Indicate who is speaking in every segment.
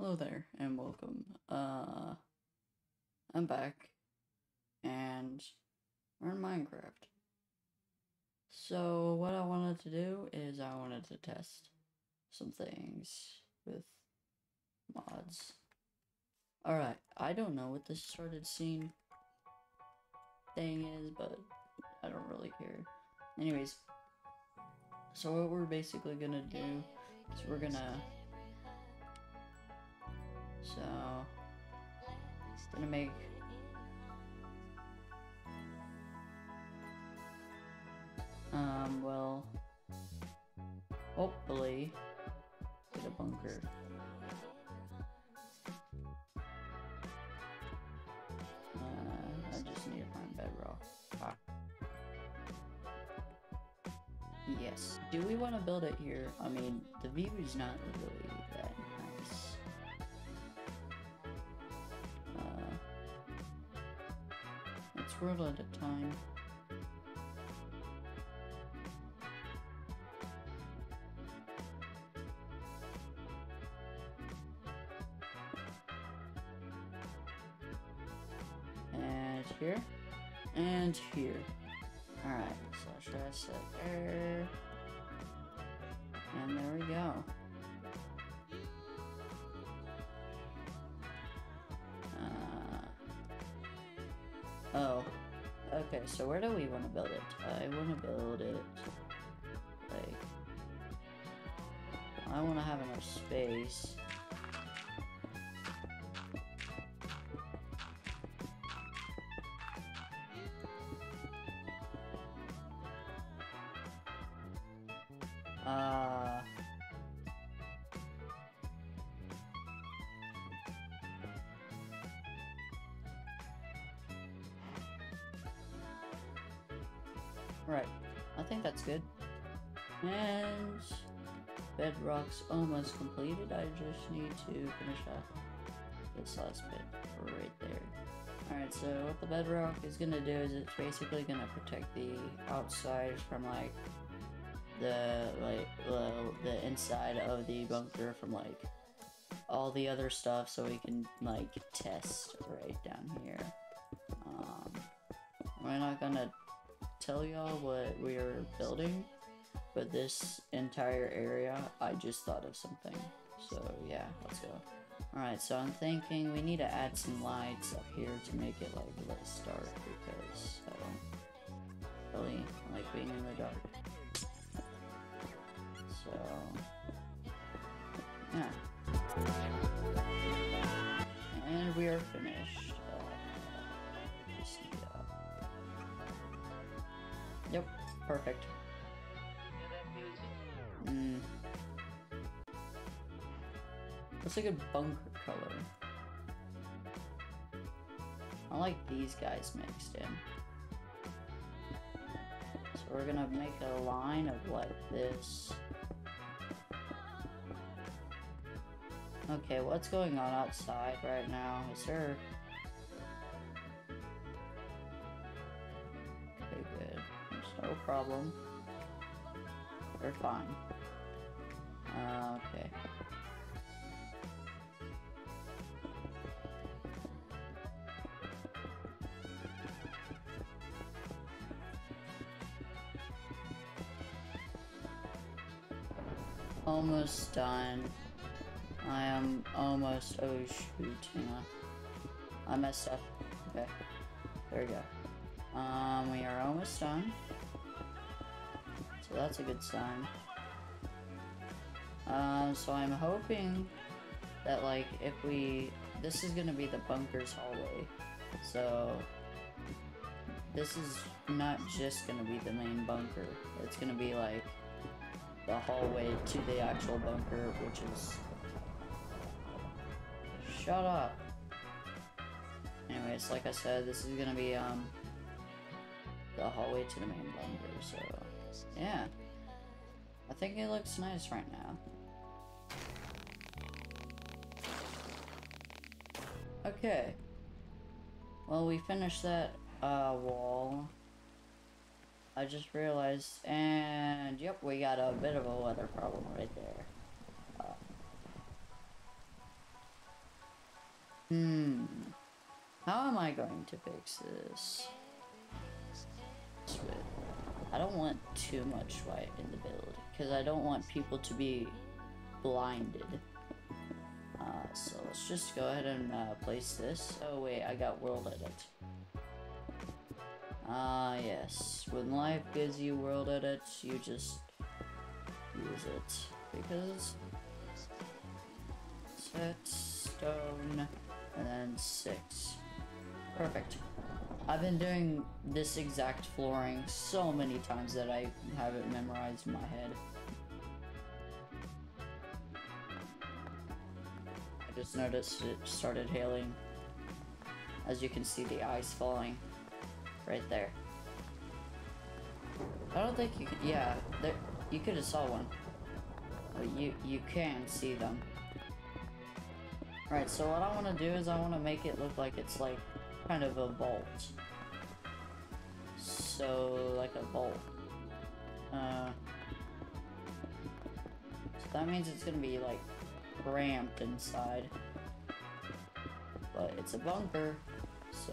Speaker 1: Hello there and welcome. Uh, I'm back and we're in Minecraft. So what I wanted to do is I wanted to test some things with mods. Alright, I don't know what this started scene thing is, but I don't really care. Anyways, so what we're basically gonna do is we're gonna so, gonna make um well hopefully get a bunker. Uh, I just need to find bedrock. Ah. Yes. Do we want to build it here? I mean, the view is not really let's at a time. And here. And here. Alright, so should I set there? And there we go. Oh. Okay, so where do we want to build it? I want to build it like I want to have enough space. Uh Right. I think that's good. And bedrock's almost completed. I just need to finish off this last bit right there. Alright, so what the bedrock is gonna do is it's basically gonna protect the outside from like the like the, the inside of the bunker from like all the other stuff so we can like test right down here. Um, we're not gonna tell y'all what we are building, but this entire area, I just thought of something. So yeah, let's go. Alright, so I'm thinking we need to add some lights up here to make it like less dark because I don't really like being in the dark. So, yeah. And we are finished. Yep, perfect. Mm. Looks like a bunker color. I like these guys mixed in. So we're gonna make a line of like this. Okay, what's going on outside right now? Is there... problem. They're fine. Uh, okay. Almost done. I am almost. Oh shoot! I messed up. Okay. There we go. Um, we are almost done. So that's a good sign. Um, so I'm hoping that like if we this is gonna be the bunker's hallway. So this is not just gonna be the main bunker. It's gonna be like the hallway to the actual bunker, which is Shut up. Anyways, like I said, this is gonna be um the hallway to the main bunker, so yeah. I think it looks nice right now. Okay. Well, we finished that uh, wall. I just realized, and yep, we got a bit of a weather problem right there. Uh, hmm. How am I going to fix this? Switch. I don't want too much white in the build because I don't want people to be blinded. Uh, so let's just go ahead and uh, place this. Oh wait, I got world edit. Ah yes, when life gives you world edit, you just use it because set stone and then six. Perfect. I've been doing this exact flooring so many times that I have it memorized in my head. I just noticed it started hailing. As you can see the ice falling right there. I don't think you could, yeah, there, you could have saw one. You, you can see them. Right, so what I want to do is I want to make it look like it's like kind of a vault. So, like a vault. Uh, so that means it's gonna be like cramped inside. But it's a bunker, so...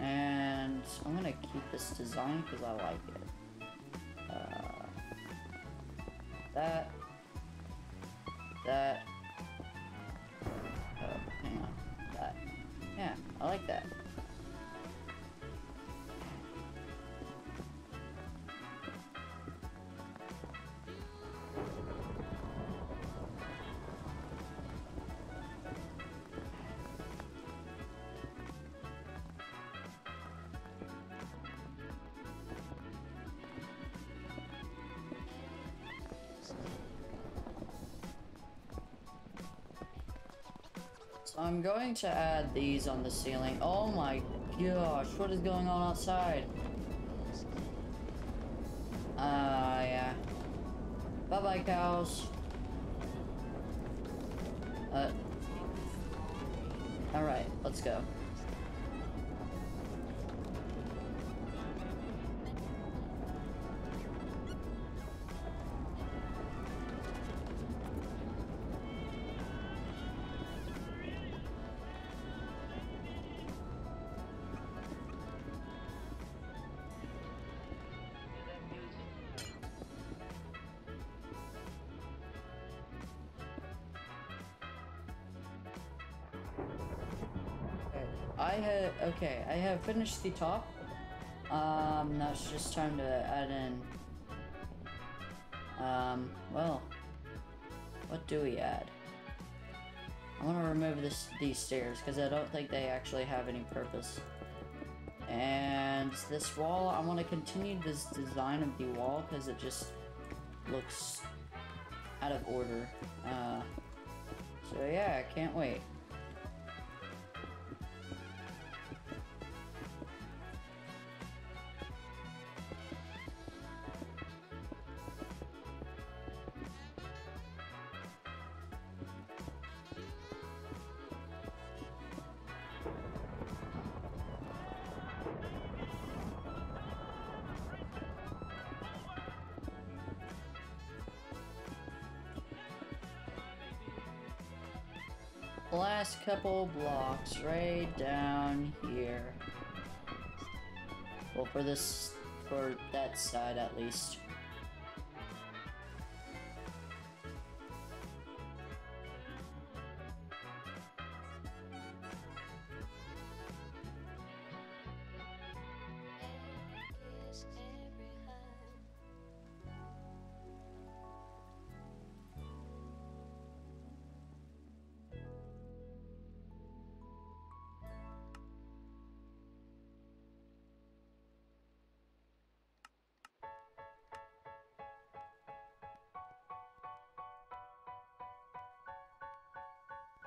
Speaker 1: And I'm gonna keep this design because I like it. That, I'm going to add these on the ceiling. Oh my gosh, what is going on outside? Ah, uh, yeah. Bye-bye, cows. Uh. Alright, let's go. I have, okay, I have finished the top. Um, now it's just time to add in, um, well, what do we add? I want to remove this these stairs because I don't think they actually have any purpose. And this wall, I want to continue this design of the wall because it just looks out of order. Uh, so yeah, I can't wait. Last couple blocks right down here. Well, for this, for that side at least.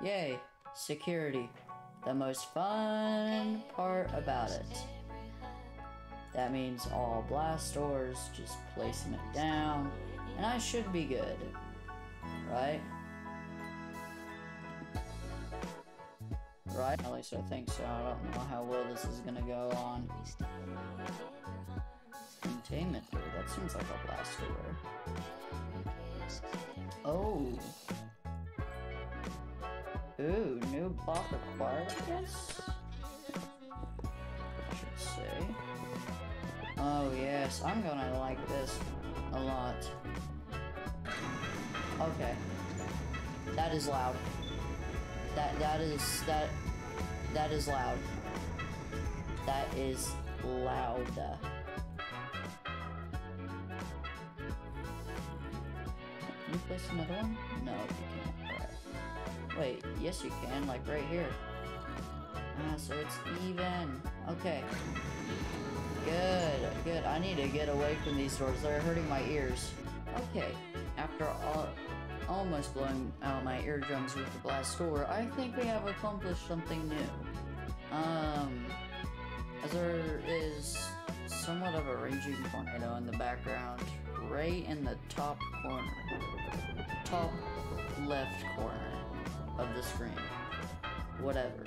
Speaker 1: Yay, security. The most fun part about it. That means all blast doors, just placing it down, and I should be good, right? Right? At least I think so. I don't know how well this is gonna go on. containment though. That seems like a blast door. Oh. Ooh, new block acquired, I guess? I should say. Oh yes, I'm gonna like this a lot. Okay. That is loud. That that is that that is loud. That is loud. Can you place another one? No, you can't. Wait, yes you can, like right here. Ah, so it's even. Okay. Good, good. I need to get away from these doors. They're hurting my ears. Okay, after all, almost blowing out my eardrums with the blast door, I think we have accomplished something new. Um, as there is somewhat of a raging tornado in the background, right in the top corner, top left corner of the screen. Whatever.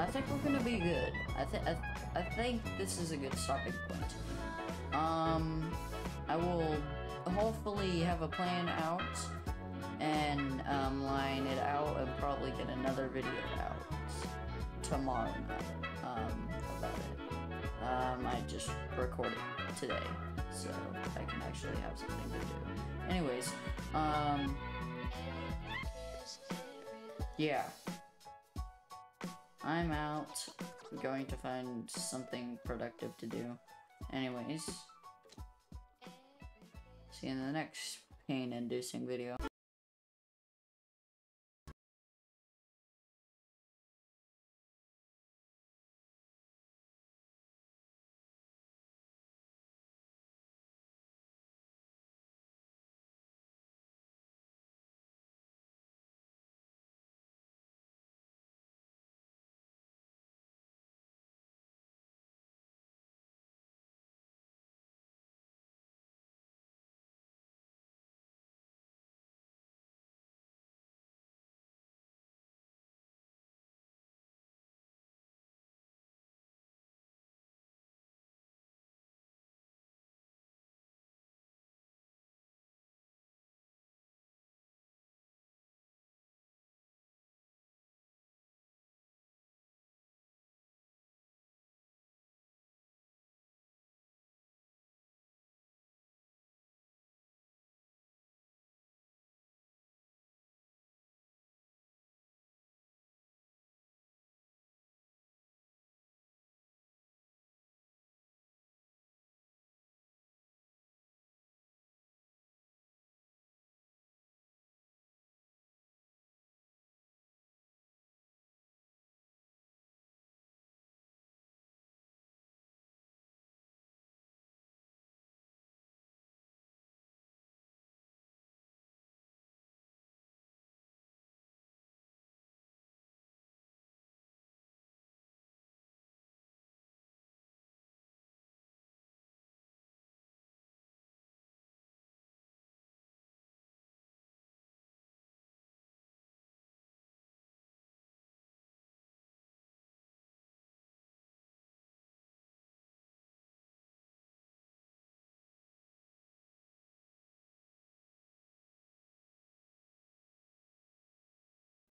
Speaker 1: I think we're gonna be good. I think I, I think this is a good stopping point. Um, I will hopefully have a plan out and um, line it out and probably get another video out tomorrow night um, about it. Um, I just recorded today, so I can actually have something to do. Anyways, um, yeah. I'm out. I'm going to find something productive to do. Anyways, see you in the next pain-inducing video.